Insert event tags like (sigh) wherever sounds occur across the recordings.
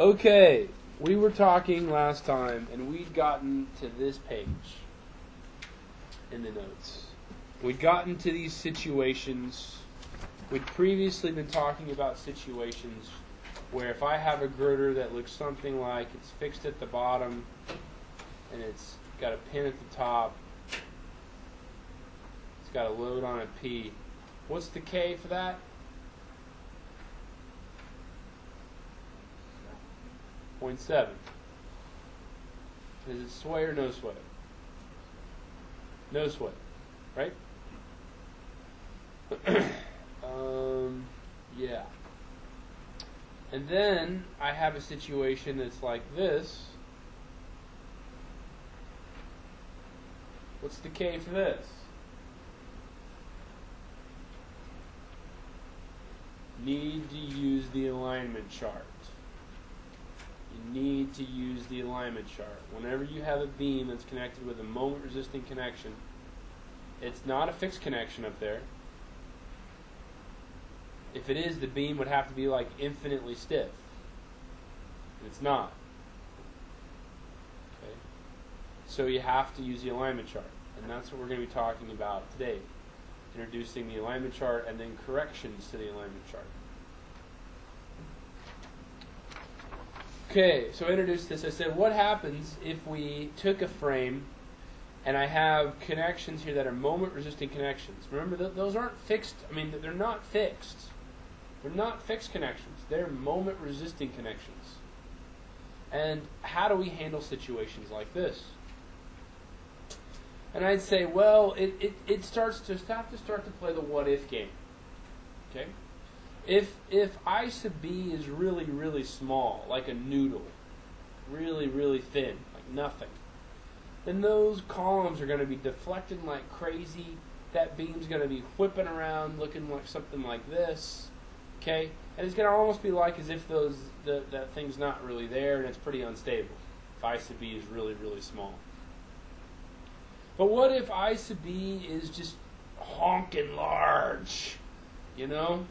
Okay, we were talking last time, and we'd gotten to this page in the notes. We'd gotten to these situations. We'd previously been talking about situations where if I have a girder that looks something like it's fixed at the bottom and it's got a pin at the top, it's got a load on a P. What's the K for that? Point seven. Is it sway or no sway? No sway, right? (clears throat) um, yeah. And then I have a situation that's like this. What's the K for this? Need to use the alignment chart. You need to use the alignment chart. Whenever you have a beam that's connected with a moment resisting connection, it's not a fixed connection up there. If it is, the beam would have to be like infinitely stiff. It's not. Okay. So you have to use the alignment chart. And that's what we're going to be talking about today. Introducing the alignment chart and then corrections to the alignment chart. Okay, so I introduced this. I said, what happens if we took a frame and I have connections here that are moment resisting connections? Remember, th- those aren't fixed. I mean, they're not fixed. They're not fixed connections. They're moment resisting connections. And how do we handle situations like this? And I'd say, well, it, it, it starts to have to start to play the what if game. Okay? If if I sub b is really, really small, like a noodle, really, really thin, like nothing, then those columns are going to be deflecting like crazy. That beam's going to be whipping around looking like something like this. Okay? And it's going to almost be like as if those the, that thing's not really there and it's pretty unstable. If I sub b is really, really small. But what if I sub b is just honking large? You know?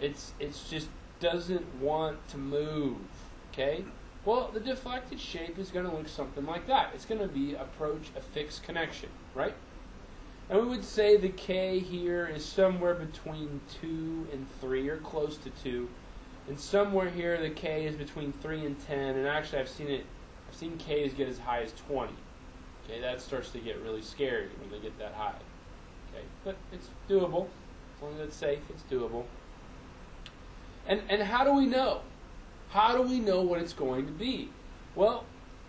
It's it's just doesn't want to move. Okay? Well, the deflected shape is going to look something like that. It's going to be approach a fixed connection, right? And we would say the K here is somewhere between 2 and 3, or close to 2. And somewhere here the K is between 3 and 10. And actually I've seen it, I've seen K's get as high as 20. Okay, that starts to get really scary when they get that high. Okay, but it's doable. As long as it's safe, it's doable. And, and how do we know? How do we know what it's going to be? Well,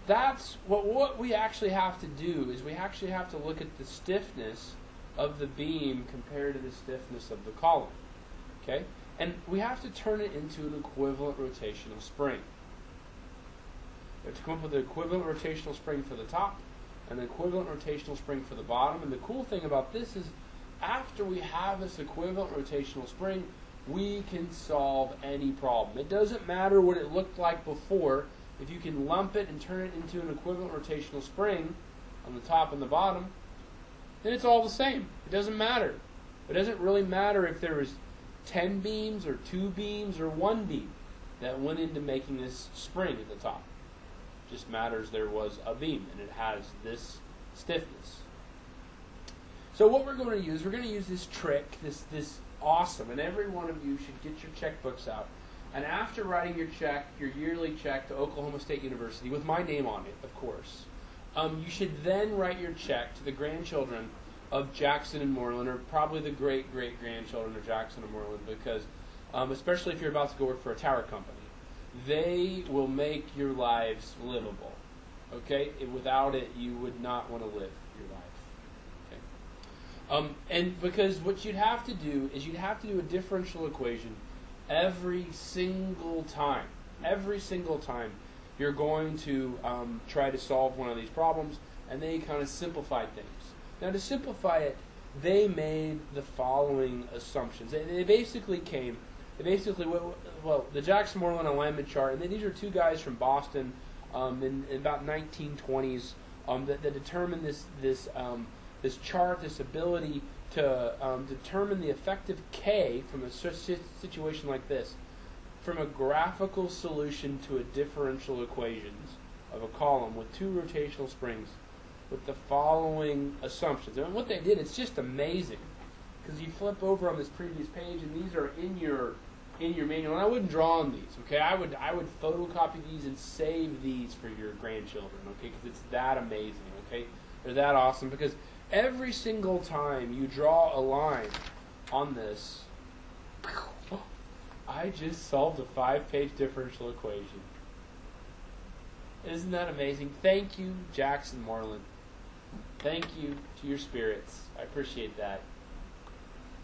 that's what what we actually have to do is we actually have to look at the stiffness of the beam compared to the stiffness of the column. Okay? And we have to turn it into an equivalent rotational spring. We have to come up with an equivalent rotational spring for the top and an equivalent rotational spring for the bottom. And the cool thing about this is after we have this equivalent rotational spring, we can solve any problem. It doesn't matter what it looked like before. If you can lump it and turn it into an equivalent rotational spring on the top and the bottom, then it's all the same. It doesn't matter. It doesn't really matter if there was 10 beams or 2 beams or 1 beam that went into making this spring at the top. It just matters there was a beam and it has this stiffness. So what we're going to use, we're going to use this trick, this this awesome, and every one of you should get your checkbooks out. And after writing your check, your yearly check to Oklahoma State University, with my name on it, of course, um, you should then write your check to the grandchildren of Jackson and Moreland, or probably the great great grandchildren of Jackson and Moreland, because um, especially if you're about to go work for a tower company, they will make your lives livable. Okay, without it, you would not want to live your life. Um, and because what you'd have to do is you'd have to do a differential equation every single time. Every single time you're going to um, try to solve one of these problems, and they kind of simplified things. Now, to simplify it, they made the following assumptions. They, they basically came, they basically, well, the Jackson Moreland alignment chart, and these are two guys from Boston um, in, in about 1920s um, that, that determined this this um, this chart, this ability to um, determine the effective K from a situation like this. from a graphical solution to a differential equations of a column with two rotational springs with the following assumptions. And what they did, it's just amazing. Because you flip over on this previous page and these are in your in your manual. And I wouldn't draw on these, okay? I would I would photocopy these and save these for your grandchildren, okay? Because it's that amazing, okay? They're that awesome because every single time you draw a line on this, I just solved a five-page differential equation. Isn't that amazing? Thank you, Jackson Moreland. Thank you to your spirits. I appreciate that.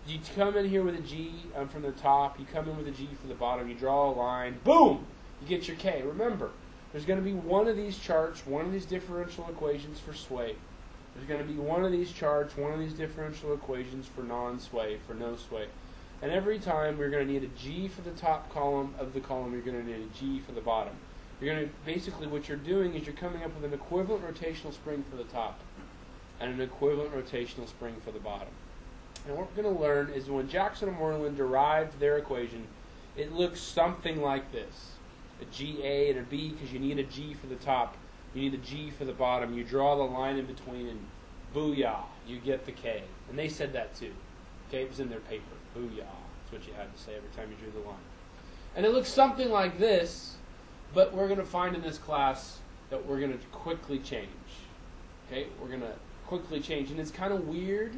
You come in here with a G from the top. You come in with a G from the bottom. You draw a line. Boom! You get your K. Remember, there's going to be one of these charts, one of these differential equations for sway. There's going to be one of these charts, one of these differential equations for non-sway, for no sway. And every time we're going to need a G for the top column of the column, you're going to need a G for the bottom. You're going to basically what you're doing is you're coming up with an equivalent rotational spring for the top and an equivalent rotational spring for the bottom. And what we're going to learn is when Jackson and Moreland derived their equation, it looks something like this. A GA and a B because you need a G for the top, you need a G for the bottom. You draw the line in between and booyah, you get the K. And they said that too. Okay, it was in their paper. Booyah. That's what you had to say every time you drew the line. And it looks something like this, but we're going to find in this class that we're going to quickly change. Okay, we're going to quickly change. And it's kind of weird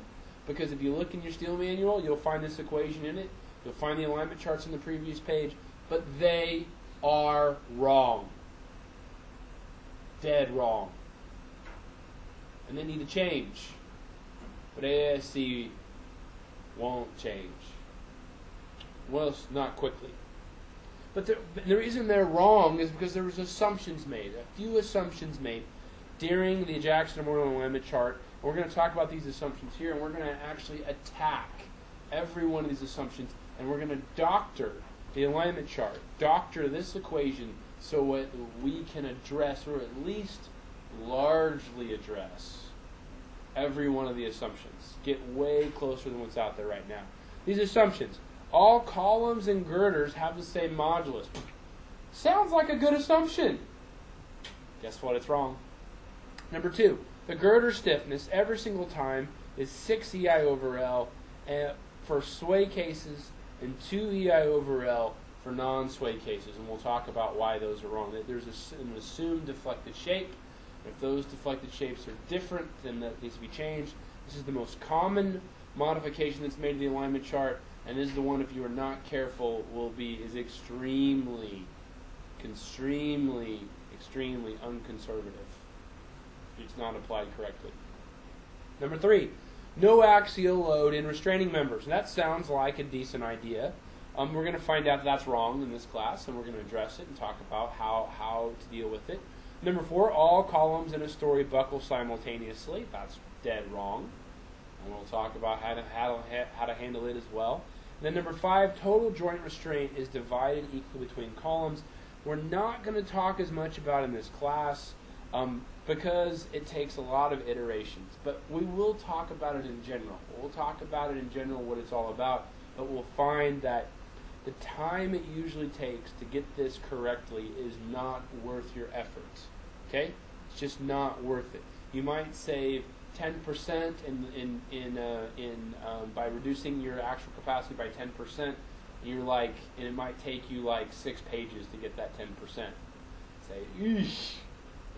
because if you look in your steel manual, you'll find this equation in it. You'll find the alignment charts on the previous page, but they are wrong. Dead wrong. And they need to change. But AISC won't change. Well, not quickly. But the, the reason they're wrong is because there was assumptions made, a few assumptions made during the Jackson Moreland alignment chart. We're going to talk about these assumptions here, and we're going to actually attack every one of these assumptions, and we're going to doctor the alignment chart, doctor this equation so what we can address, or at least largely address, every one of the assumptions. Get way closer than what's out there right now. These assumptions all columns and girders have the same modulus. Sounds like a good assumption. Guess what? It's wrong. Number two, the girder stiffness every single time is 6 EI over L eh, for sway cases and 2 EI over L for non-sway cases. And we'll talk about why those are wrong. There's an assumed deflected shape. If those deflected shapes are different, then that needs to be changed. This is the most common modification that's made to the alignment chart and this is the one if you are not careful will be is extremely extremely extremely unconservative if it's not applied correctly number three no axial load in restraining members and that sounds like a decent idea um, we're going to find out that that's wrong in this class and we're going to address it and talk about how, how to deal with it number four all columns in a story buckle simultaneously that's dead wrong and we'll talk about how to, how to, how to handle it as well then number five, total joint restraint is divided equally between columns. We're not going to talk as much about in this class um, because it takes a lot of iterations. But we will talk about it in general. We'll talk about it in general, what it's all about. But we'll find that the time it usually takes to get this correctly is not worth your efforts. Okay? It's just not worth it. You might save 10% in in in uh, in um, by reducing your actual capacity by 10%, you're like, and it might take you like six pages to get that 10%. Say, Eesh,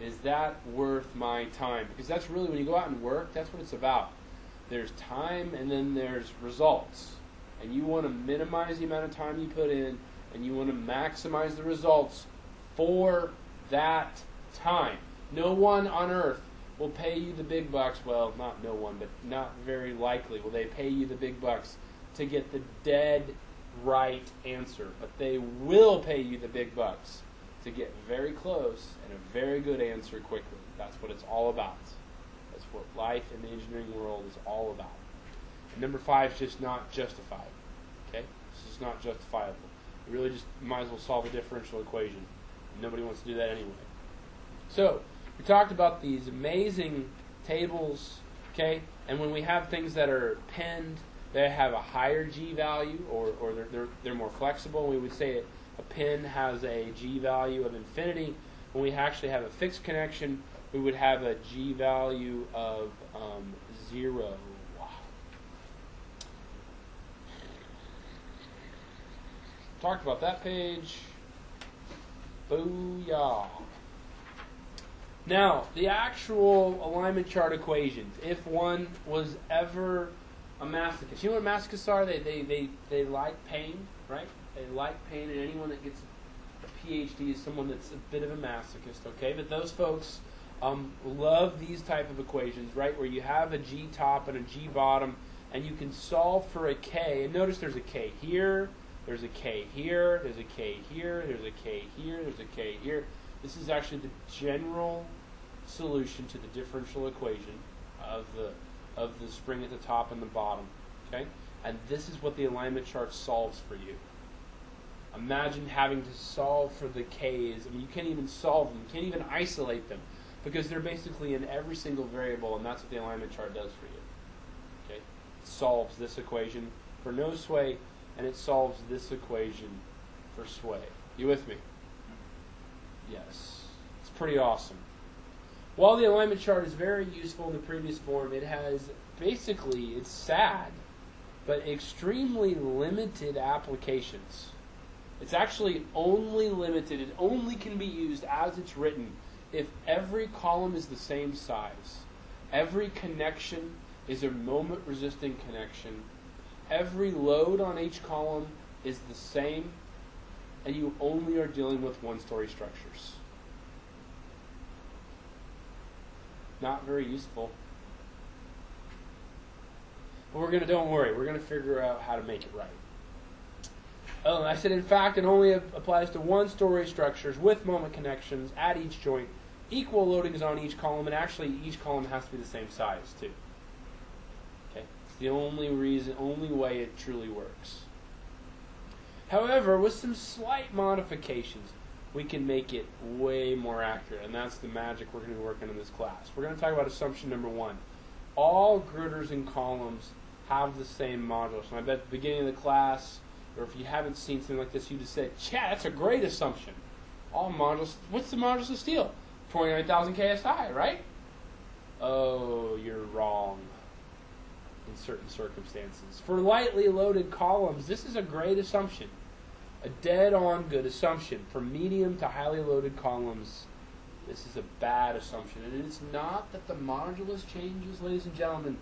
is that worth my time? Because that's really when you go out and work, that's what it's about. There's time and then there's results, and you want to minimize the amount of time you put in, and you want to maximize the results for that time. No one on earth will pay you the big bucks. Well, not no one, but not very likely will they pay you the big bucks to get the dead right answer. But they will pay you the big bucks to get very close and a very good answer quickly. That's what it's all about. That's what life in the engineering world is all about. Number five is just not justified. Okay? It's just not justifiable. You really just might as well solve a differential equation. Nobody wants to do that anyway. So, we talked about these amazing tables, okay? And when we have things that are pinned, they have a higher G value or, or they're, they're, they're more flexible, we would say a pin has a G value of infinity. When we actually have a fixed connection, we would have a G value of um, zero. Talked about that page. Booyah. Now, the actual alignment chart equations, if one was ever a masochist, you know what masochists are? They, they, they, they like pain, right? They like pain, and anyone that gets a PhD is someone that's a bit of a masochist, okay? But those folks um, love these type of equations, right? Where you have a G top and a G bottom, and you can solve for a K. And notice there's a K here, there's a K here, there's a K here, there's a K here, there's a K here. This is actually the general solution to the differential equation of the of the spring at the top and the bottom. Okay? And this is what the alignment chart solves for you. Imagine having to solve for the K's. I mean, you can't even solve them. You can't even isolate them because they're basically in every single variable, and that's what the alignment chart does for you. Okay? It solves this equation for no sway, and it solves this equation for sway. You with me? Yes. It's pretty awesome. While the alignment chart is very useful in the previous form, it has basically, it's sad, but extremely limited applications. It's actually only limited, it only can be used as it's written if every column is the same size. Every connection is a moment resisting connection. Every load on each column is the same, and you only are dealing with one story structures. Not very useful. But we're gonna don't worry, we're gonna figure out how to make it right. Oh, I said in fact it only applies to one story structures with moment connections at each joint, equal loadings on each column, and actually each column has to be the same size too. The only reason, only way it truly works. However, with some slight modifications, we can make it way more accurate, and that's the magic we're going to be working in this class. We're going to talk about assumption number one. All girders and columns have the same modulus. And I bet at the beginning of the class, or if you haven't seen something like this, you just said, "Chat, that's a great assumption." All modulus. What's the modulus of steel? Twenty-nine thousand ksi, right? Oh, you're wrong. In certain circumstances, for lightly loaded columns, this is a great assumption a dead on good assumption. For medium to highly loaded columns, this is a bad assumption. And it's not that the modulus changes, ladies and gentlemen,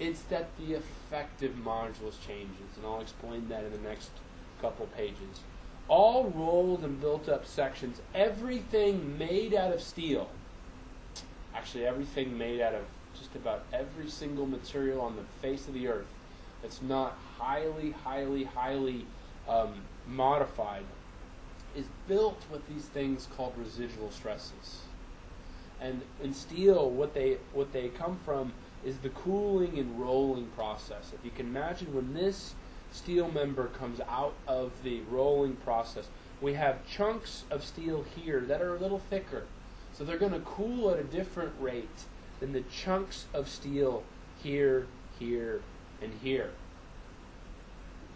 it's that the effective modulus changes. And I'll explain that in the next couple pages. All rolled and built up sections, everything made out of steel, actually, everything made out of just about every single material on the face of the earth that's not highly, highly, highly um, modified is built with these things called residual stresses. And in steel, what they what they come from is the cooling and rolling process. If you can imagine when this steel member comes out of the rolling process, we have chunks of steel here that are a little thicker. So they're going to cool at a different rate than the chunks of steel here, here, and here.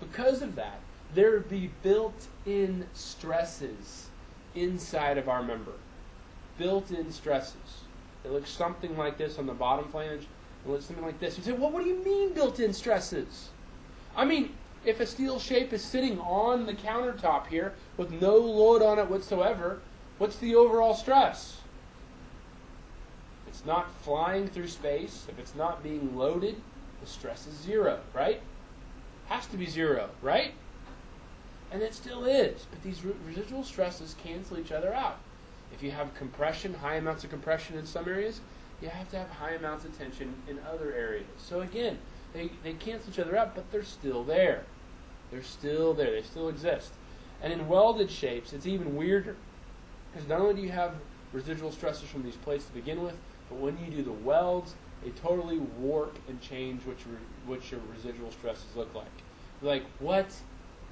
Because of that, there would be built-in stresses inside of our member. Built-in stresses. It looks something like this on the bottom flange. It looks something like this. You say, well, what do you mean built-in stresses? I mean, if a steel shape is sitting on the countertop here with no load on it whatsoever, what's the overall stress? It's not flying through space. If it's not being loaded, the stress is zero, right? Has to be zero, right? And it still is. But these residual stresses cancel each other out. If you have compression, high amounts of compression in some areas, you have to have high amounts of tension in other areas. So again, they, they cancel each other out, but they're still there. They're still there. They still exist. And in welded shapes, it's even weirder. Because not only do you have residual stresses from these plates to begin with, but when you do the welds, they totally warp and change what your, what your residual stresses look like. like, what?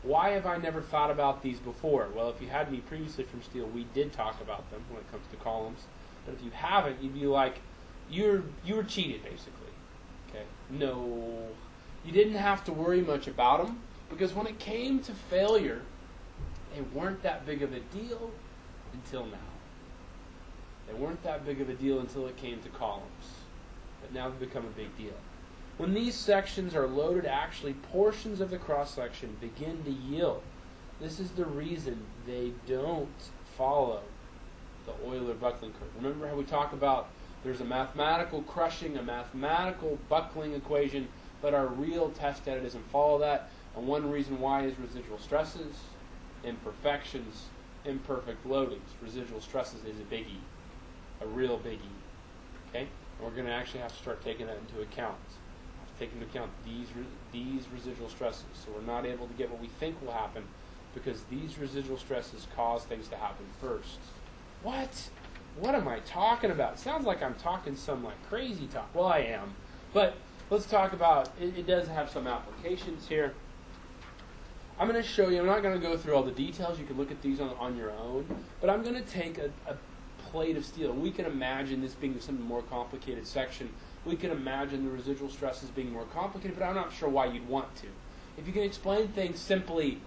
Why have I never thought about these before? Well, if you had me previously from steel, we did talk about them when it comes to columns. But if you haven't, you'd be like, you're you were cheated basically. Okay? No, you didn't have to worry much about them because when it came to failure, they weren't that big of a deal until now. They weren't that big of a deal until it came to columns. But now they've become a big deal. When these sections are loaded, actually portions of the cross section begin to yield. This is the reason they don't follow the Euler buckling curve. Remember how we talk about there's a mathematical crushing, a mathematical buckling equation, but our real test data doesn't follow that. And one reason why is residual stresses, imperfections, imperfect loadings. Residual stresses is a biggie, a real biggie. Okay? And we're going to actually have to start taking that into account. Take into account these these residual stresses, so we're not able to get what we think will happen because these residual stresses cause things to happen first. What? What am I talking about? Sounds like I'm talking some like crazy talk. Well, I am, but let's talk about. It, it does have some applications here. I'm going to show you. I'm not going to go through all the details. You can look at these on, on your own. But I'm going to take a, a plate of steel. We can imagine this being some more complicated section we can imagine the residual stresses being more complicated, but I'm not sure why you'd want to. If you can explain things simply,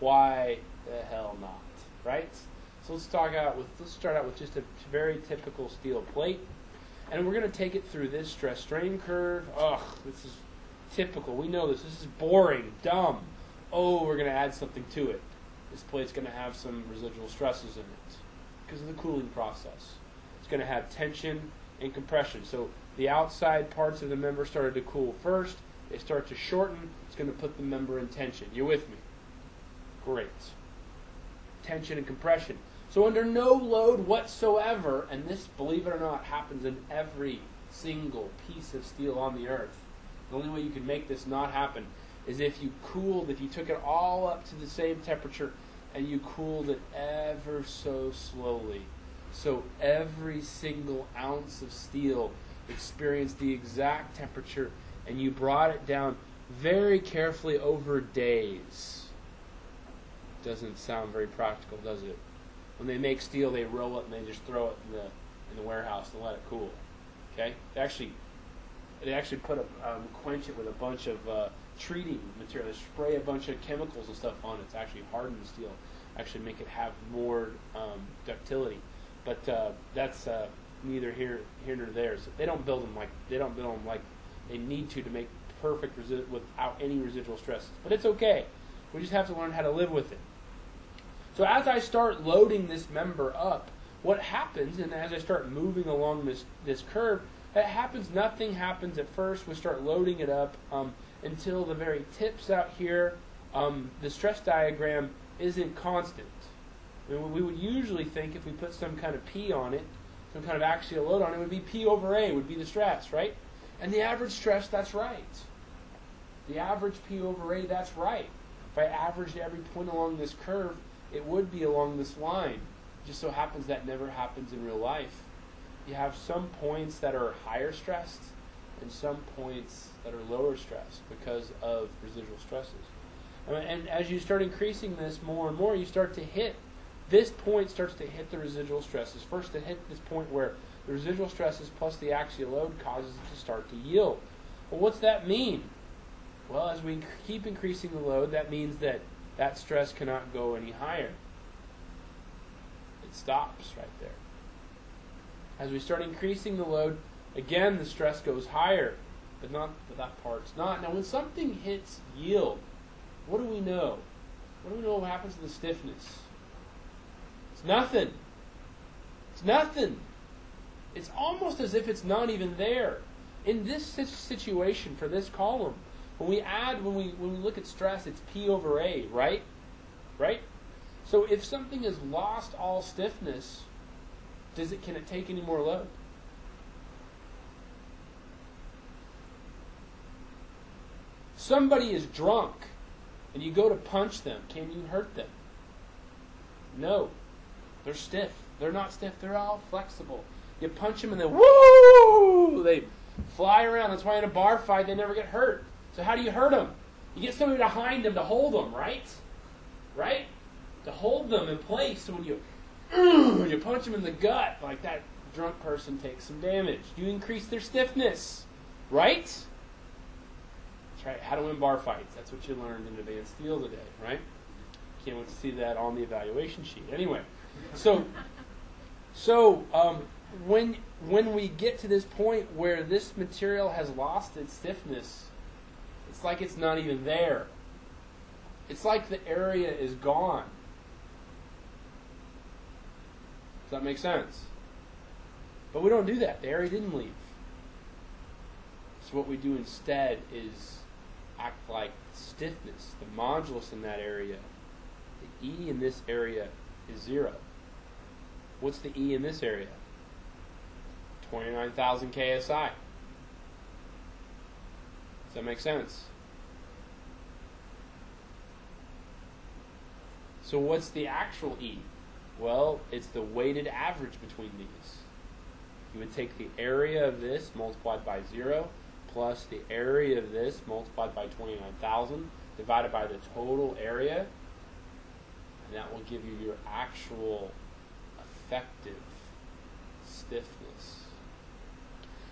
why the hell not, right? So let's talk out with let's start out with just a very typical steel plate, and we're going to take it through this stress strain curve. Ugh, this is typical. We know this. This is boring, dumb. Oh, we're going to add something to it. This plate's going to have some residual stresses in it because of the cooling process. It's going to have tension and compression. So the outside parts of the member started to cool first. They start to shorten. It's going to put the member in tension. You with me? Great. Tension and compression. So under no load whatsoever, and this, believe it or not, happens in every single piece of steel on the earth. The only way you can make this not happen is if you cooled, if you took it all up to the same temperature and you cooled it ever so slowly. So every single ounce of steel experienced the exact temperature and you brought it down very carefully over days. Doesn't sound very practical, does it? When they make steel, they roll it and they just throw it in the in the warehouse and let it cool. Okay, they actually they actually put a um, quench it with a bunch of uh, treating material. They spray a bunch of chemicals and stuff on it to actually harden the steel, actually make it have more um, ductility. But uh, that's uh, neither here here nor there. So they don't build them like they don't build them like they need to to make perfect resi- without any residual stresses. But it's okay. We just have to learn how to live with it. So as I start loading this member up, what happens, and as I start moving along this this curve, it happens. Nothing happens at first. We start loading it up um, until the very tips out here. Um, the stress diagram isn't constant. I mean, we would usually think if we put some kind of P on it, some kind of axial load on it, would be P over A would be the stress, right? And the average stress, that's right. The average P over A, that's right. If I averaged every point along this curve, it would be along this line. It just so happens that never happens in real life. You have some points that are higher stressed and some points that are lower stressed because of residual stresses. And as you start increasing this more and more, you start to hit this point starts to hit the residual stresses. First, to hit this point where the residual stresses plus the axial load causes it to start to yield. Well, what's that mean? Well, as we keep increasing the load, that means that that stress cannot go any higher. It stops right there. As we start increasing the load, again the stress goes higher, but not but that part's not. Now, when something hits yield, what do we know? What do we know what happens to the stiffness? It's nothing. It's nothing. It's almost as if it's not even there. In this situation for this column, when we add, when we when we look at stress, it's P over A, right? Right? So if something has lost all stiffness, does it can it take any more load? Somebody is drunk and you go to punch them, can you hurt them? No. They're stiff. They're not stiff. They're all flexible. You punch them and they woo! They fly around. That's why in a bar fight they never get hurt. So how do you hurt them? You get somebody behind them to hold them, right? Right? To hold them in place. So when you (clears throat) when you punch them in the gut, like that drunk person takes some damage. You increase their stiffness, right? Right. How to win bar fights. That's what you learned in advanced steel today, right? Can't wait to see that on the evaluation sheet. Anyway, so so um, when when we get to this point where this material has lost its stiffness, it's like it's not even there. It's like the area is gone. Does that make sense? But we don't do that. The area didn't leave. So what we do instead is act like stiffness. The modulus in that area, the E in this area is zero. What's the E in this area? 29,000 KSI. Does that make sense? So what's the actual E? Well, it's the weighted average between these. You would take the area of this multiplied by 0 plus the area of this multiplied by 29,000 divided by the total area, and that will give you your actual effective stiffness.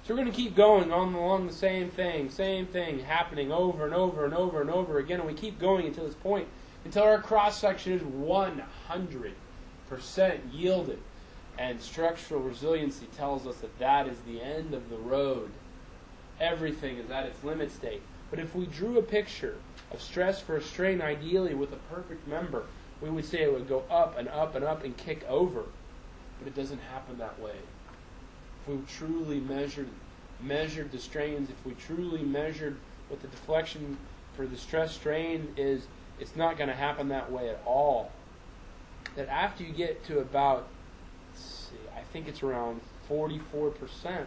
So we're going to keep going on along the same thing, same thing happening over and over and over and over again, and we keep going until this point, until our cross section is 100% yielded. And structural resiliency tells us that that is the end of the road. Everything is at its limit state. But if we drew a picture of stress for a strain, ideally with a perfect member, we would say it would go up and up and up and kick over. But it doesn't happen that way. If we truly measured measured the strains, if we truly measured what the deflection for the stress strain is, it's not going to happen that way at all. That after you get to about, see, I think it's around 44%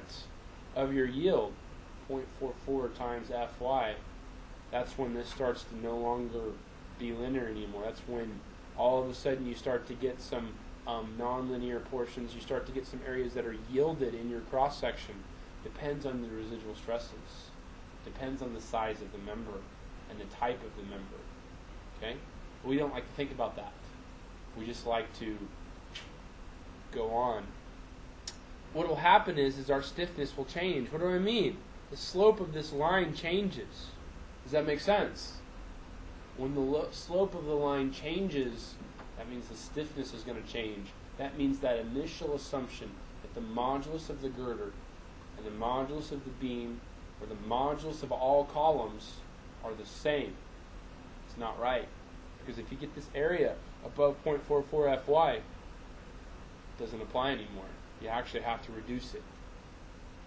of your yield, 0.44 times Fy, that's when this starts to no longer be linear anymore. That's when all of a sudden you start to get some um, nonlinear portions. You start to get some areas that are yielded in your cross section. Depends on the residual stresses. Depends on the size of the member and the type of the member. Okay? We don't like to think about that. We just like to go on. What will happen is, is our stiffness will change. What do I mean? The slope of this line changes. Does that make sense? When the lo- slope of the line changes, that means the stiffness is going to change. That means that initial assumption that the modulus of the girder and the modulus of the beam or the modulus of all columns are the same. It's not right. Because if you get this area above 0.44 Fy, it doesn't apply anymore. You actually have to reduce it.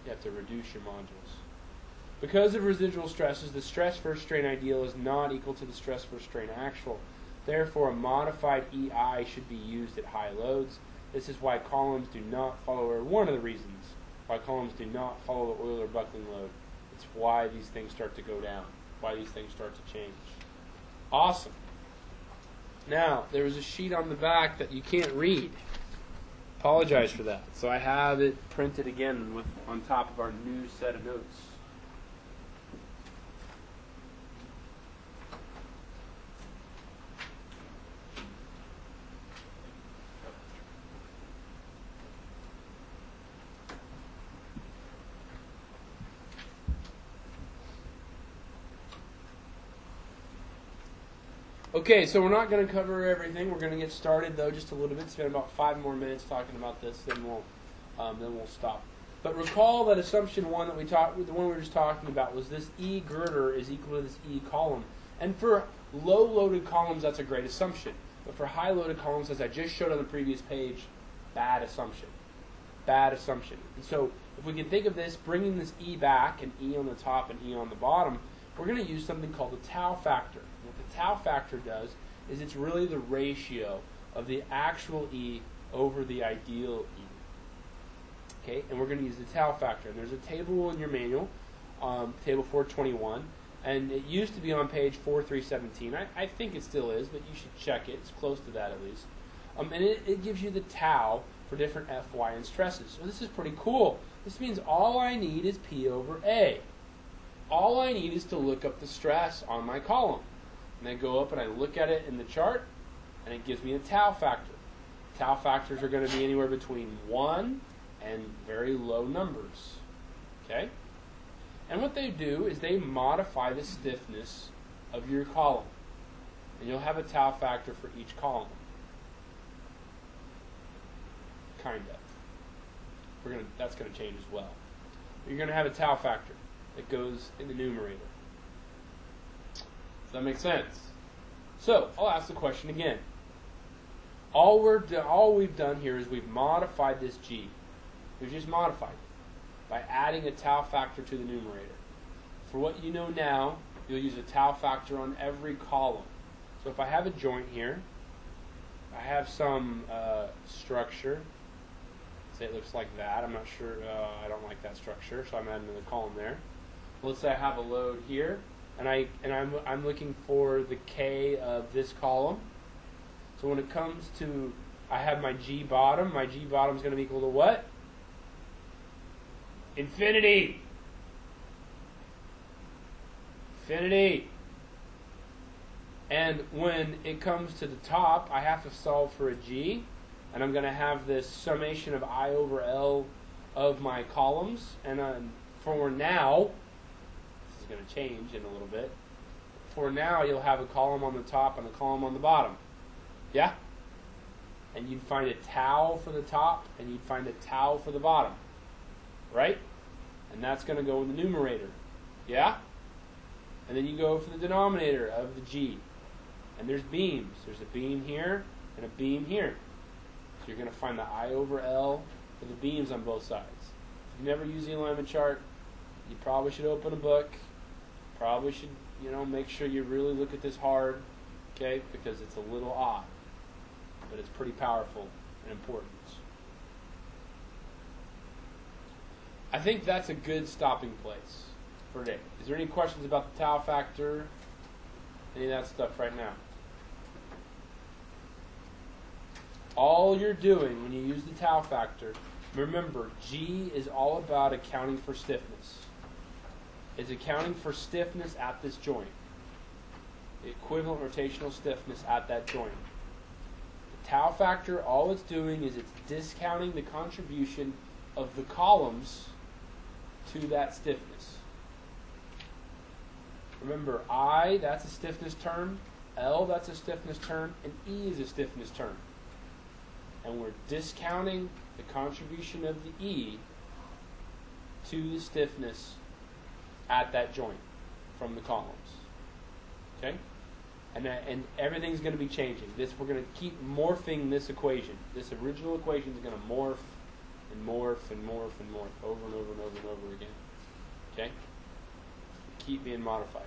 You have to reduce your modulus. Because of residual stresses, the stress first strain ideal is not equal to the stress first strain actual. Therefore, a modified EI should be used at high loads. This is why columns do not follow, or one of the reasons why columns do not follow the Euler buckling load. It's why these things start to go down, why these things start to change. Awesome. Now, there is a sheet on the back that you can't read. Apologize for that. So I have it printed again with on top of our new set of notes. Okay, so we're not going to cover everything. We're going to get started though, just a little bit. Spend about five more minutes talking about this, then we'll um, then we'll stop. But recall that assumption one that we talked, the one we were just talking about, was this E girder is equal to this E column. And for low loaded columns, that's a great assumption. But for high loaded columns, as I just showed on the previous page, bad assumption. Bad assumption. And so if we can think of this, bringing this E back, and E on the top and E on the bottom, we're going to use something called the tau factor. Tau factor does is it's really the ratio of the actual E over the ideal E. Okay, and we're going to use the tau factor. And there's a table in your manual, um, table 421, and it used to be on page 4317. I, I think it still is, but you should check it. It's close to that at least. Um, and it, it gives you the tau for different Fy and stresses. So this is pretty cool. This means all I need is P over A. All I need is to look up the stress on my column. And I go up and I look at it in the chart, and it gives me a tau factor. Tau factors are going to be anywhere between 1 and very low numbers. Okay? And what they do is they modify the stiffness of your column. And you'll have a tau factor for each column. Kind of. We're gonna, that's going to change as well. You're going to have a tau factor that goes in the numerator. Does that make sense? So, I'll ask the question again. All we're do, all we've done here is we've modified this g. We've just modified it by adding a tau factor to the numerator. For what you know now, you'll use a tau factor on every column. So if I have a joint here, I have some uh, structure. Say it looks like that. I'm not sure. Uh, I don't like that structure, so I'm adding another column there. Let's say I have a load here, and I and I'm I'm looking for the k of this column. So when it comes to, I have my g bottom. My g bottom is going to be equal to what? Infinity. Infinity. And when it comes to the top, I have to solve for a g, and I'm going to have this summation of i over l of my columns. And um, for now, going to change in a little bit. For now, you'll have a column on the top and a column on the bottom. Yeah? And you'd find a tau for the top, and you'd find a tau for the bottom. Right? And that's going to go in the numerator. Yeah? And then you go for the denominator of the g. And there's beams. There's a beam here and a beam here. So you're going to find the I over L for the beams on both sides. If you've never used the alignment chart, you probably should open a book. Probably should, you know, make sure you really look at this hard, okay? Because it's a little odd, but it's pretty powerful and important. I think that's a good stopping place for today. Is there any questions about the tau factor? Any of that stuff right now? All you're doing when you use the tau factor, remember, G is all about accounting for stiffness. It's accounting for stiffness at this joint. The equivalent rotational stiffness at that joint. The tau factor, all it's doing is it's discounting the contribution of the columns to that stiffness. Remember, I, that's a stiffness term, L, that's a stiffness term, and E is a stiffness term. And we're discounting the contribution of the E to the stiffness at that joint from the columns. Okay? And, that, and everything's going to be changing. This We're going to keep morphing this equation. This original equation is going to morph and morph and morph and morph over and over and over and over again. Okay? Keep being modified.